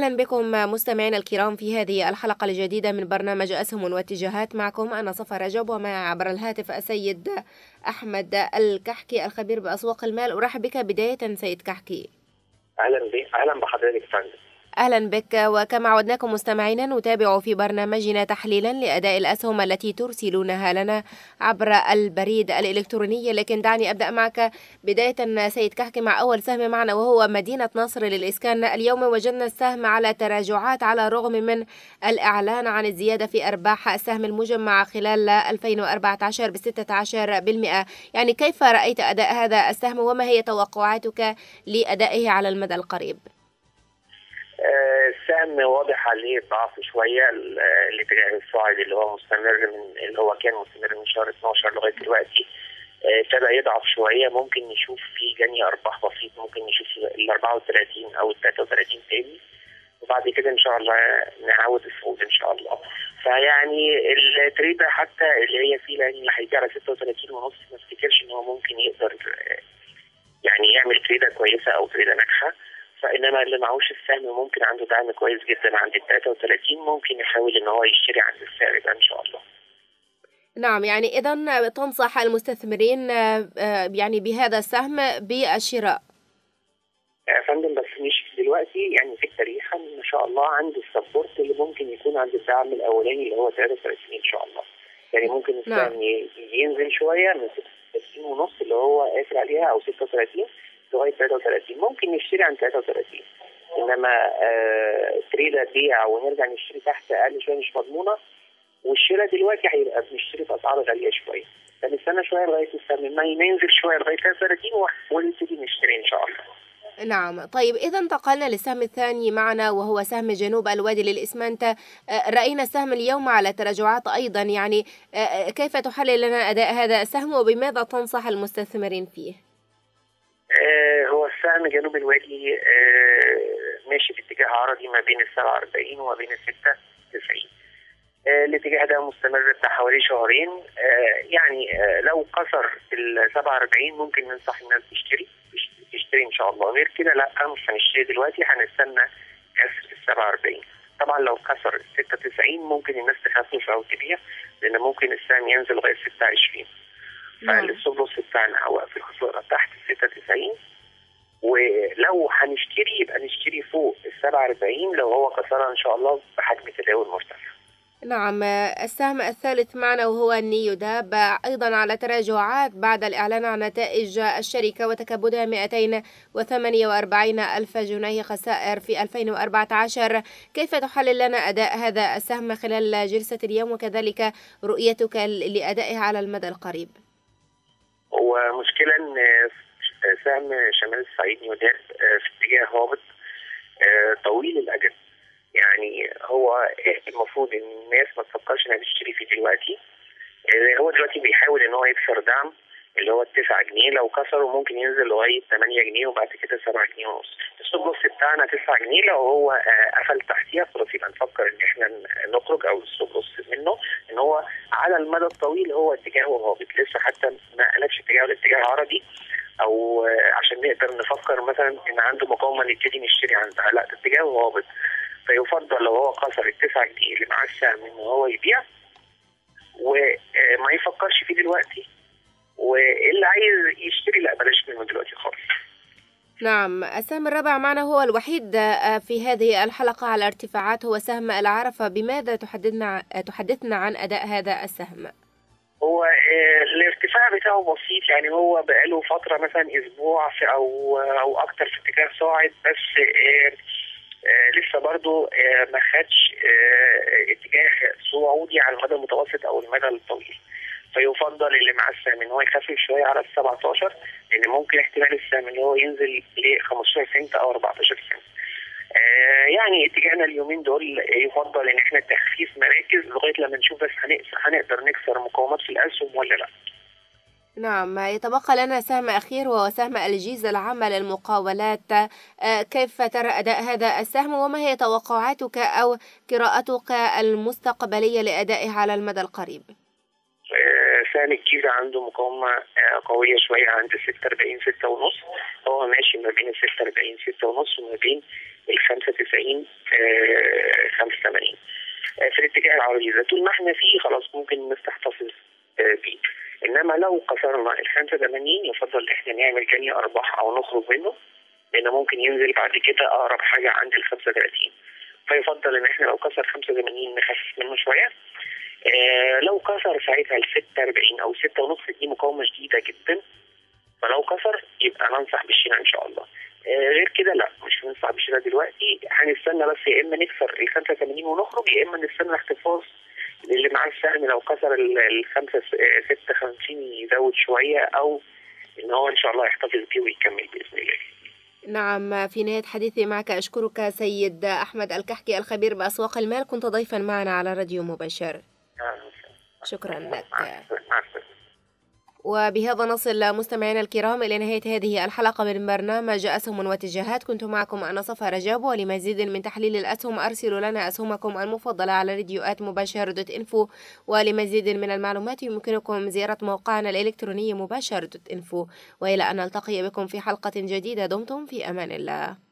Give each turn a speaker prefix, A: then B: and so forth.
A: أهلا بكم مستمعينا الكرام في هذه الحلقة الجديدة من برنامج أسهم واتجاهات. معكم أنا صفا رجب ومع عبر الهاتف السيد أحمد الكحكي الخبير بأسواق المال. أرحب بك بداية سيد كحكي.
B: أهلا بك أهلا بحضرتك فندم.
A: أهلا بك وكما عودناكم مستمعينا نتابع في برنامجنا تحليلا لأداء الأسهم التي ترسلونها لنا عبر البريد الإلكتروني. لكن دعني أبدأ معك. بداية سيد كحكي مع أول سهم معنا وهو مدينة نصر للإسكان. اليوم وجدنا السهم على تراجعات على الرغم من الإعلان عن الزيادة في أرباح السهم المجمع خلال 2014 ب 16% يعني كيف رأيت أداء هذا السهم وما هي توقعاتك لأدائه على المدى القريب؟
B: السهم واضح عليه ضعف شوية الاتجاه الصاعد اللي هو مستمر من اللي هو كان مستمر من شهر 12 لغاية دلوقتي ابتدى يضعف شوية. ممكن نشوف فيه جني أرباح بسيط ممكن نشوف ال 34 أو ال 33 تاني وبعد كده إن شاء الله نعود الصعود إن شاء الله. فيعني التريده حتى اللي هي فيه لأن اللي هيجي على 36 ونص ما افتكرش إن هو ممكن يقدر يعني يعمل تريده كويسة أو تريده ناجحة. فإنما اللي معهوش السهم ممكن عنده دعم كويس جدا عند ال 33 ممكن يحاول إن هو يشتري عند السعر ده إن شاء الله.
A: نعم يعني اذا تنصح المستثمرين يعني بهذا السهم بالشراء.
B: يا فندم بس مش دلوقتي يعني في التاريخ إن شاء الله عند السبورت اللي ممكن يكون عند الدعم الأولاني اللي هو 33 إن شاء الله. يعني ممكن السهم نعم. ينزل شوية من 36 ونص اللي هو قافل عليها أو 36 لغايه 33 ممكن نشتري عن 33 إنما آه تريده بيع ونرجع نشتري تحت أقل شوية مش مضمونة. والشراء دلوقتي هيبقى بنشتري في اسعار غالية شوية. فنستنى شوية لغاية ما ينزل شوية لغاية 33 ونبتدي نشتري إن شاء الله.
A: نعم. طيب إذا انتقلنا للسهم الثاني معنا وهو سهم جنوب الوادي للإسمنت. رأينا السهم اليوم على تراجعات أيضا. يعني كيف تحلل لنا أداء هذا السهم وبماذا تنصح المستثمرين فيه؟
B: آه هو السهم جنوب الوادي آه ماشي في اتجاه عرضي ما بين ال 47 وما بين ال 96 آه الاتجاه ده مستمر بتاع حوالي شهرين. يعني لو كسر ال 47 ممكن ننصح الناس تشتري تشتري إن شاء الله. غير كده لا مش هنشتري دلوقتي هنستنى كسر ال 47 طبعا لو كسر ال 96 ممكن الناس تخفف أو تبيع لأن ممكن السهم ينزل لغاية 26 فالستوب لوس بتاعنا هو في الخسارة تحت 96 ولو هنشتري يبقى نشتري فوق ال 47 لو هو كسرها إن شاء الله بحجم تداول مرتفع.
A: نعم السهم الثالث معنا وهو النيو داب. أيضا على تراجعات بعد الإعلان عن نتائج الشركة وتكبدها 248 ألف جنيه خسائر في 2014 كيف تحلل لنا أداء هذا السهم خلال جلسة اليوم؟ وكذلك رؤيتك لأدائه على المدى القريب؟
B: هو مشكلة إن سهم شمال الصعيد نيوداب في اتجاه هابط طويل الأجل. يعني هو المفروض إن الناس ما تفكرش إنها تشتري فيه دلوقتي. هو دلوقتي بيحاول إن هو يكسر دعم اللي هو 9 جنيه. لو كسره ممكن ينزل لغاية 8 جنيه وبعد كده 7 جنيه ونص. ال stop loss بتاعنا 9 جنيه. لو هو قفل تحتيها خلاص يبقى نفكر إن إحنا نخرج أو ال stop loss منه إن هو على المدى الطويل هو اتجاهه هابط لسه حتى ما قلبش اتجاهه لاتجاه عرضي أو عشان نقدر نفكر مثلا إن عنده مقاومة نبتدي نشتري عندها لا اتجاهه هابط فيفضل لو هو كسر ال 9 جنيه اللي معاه السهم إن هو يبيع وما يفكرش فيه دلوقتي واللي عايز يشتري لا بلاش منه دلوقتي خالص.
A: نعم السهم الرابع معنا هو الوحيد في هذه الحلقة على ارتفاعات هو سهم العرفة بماذا تحدثنا تحدثنا عن أداء هذا السهم؟
B: هو الارتفاع بتاعه بسيط يعني هو بقاله فترة مثلا أسبوع في أو أو أكتر في اتجاه صاعد بس لسه برضه ما خدش اتجاه صعودي على المدى المتوسط أو المدى الطويل فيفضل اللي مع السهم ان هو يخفف شوية على ال 17 لأن ممكن احتمال السهم ان هو ينزل ل 15 سنت أو 14 سنت. آه يعني اتجاهنا اليومين دول يفضل إن إحنا تخفيف مراكز لغاية لما نشوف بس هنقدر نكسر مقاومات في الاسهم ولا لأ.
A: نعم يتبقى لنا سهم أخير وهو سهم الجيزة العامة للمقاولات كيف ترى أداء هذا السهم وما هي توقعاتك أو قراءتك المستقبلية لأدائه على المدى القريب؟
B: سهم الجيزة عنده مقاومة آه، قوية شوية عند 46 6 ونص. هو ماشي ما بين ال 46 6 ونص وما بين ال 95 آه، 85 آه، في الاتجاه العرضي ده طول ما إحنا فيه خلاص ممكن نفتح تصل آه، فيه إنما لو كسرنا ال 85 يفضل إحنا نعمل جني أرباح أو نخرج منه لأن ممكن ينزل بعد كده أقرب حاجة عند ال 35 فيفضل إن إحنا لو كسر 85 نخفف منه شوية. لو كسر ساعتها ال 46 أو 6 ونص دي مقاومة شديدة جدا فلو كسر يبقى ننصح بالشراء إن شاء الله. آه غير كده لا مش هننصح بالشراء دلوقتي هنستنى بس يا إما نكسر ال 85 ونخرج يا إما نستنى احتفاظ اللي معاه السهم لو كسر ال 5 56 يزود شوية أو إن هو إن شاء الله يحتفظ بيه ويكمل بإذن الله.
A: نعم في نهاية حديثي معك أشكرك سيد أحمد الكحكي الخبير بأسواق المال كنت ضيفا معنا على راديو مباشر. شكرا لك. وبهذا نصل مستمعينا الكرام إلى نهاية هذه الحلقة من برنامج أسهم واتجاهات. كنت معكم أنا صفا رجاب ولمزيد من تحليل الأسهم أرسلوا لنا أسهمكم المفضلة على راديوات مباشر دوت إنفو. ولمزيد من المعلومات يمكنكم زيارة موقعنا الإلكتروني مباشر دوت إنفو. وإلى أن نلتقي بكم في حلقة جديدة دمتم في أمان الله.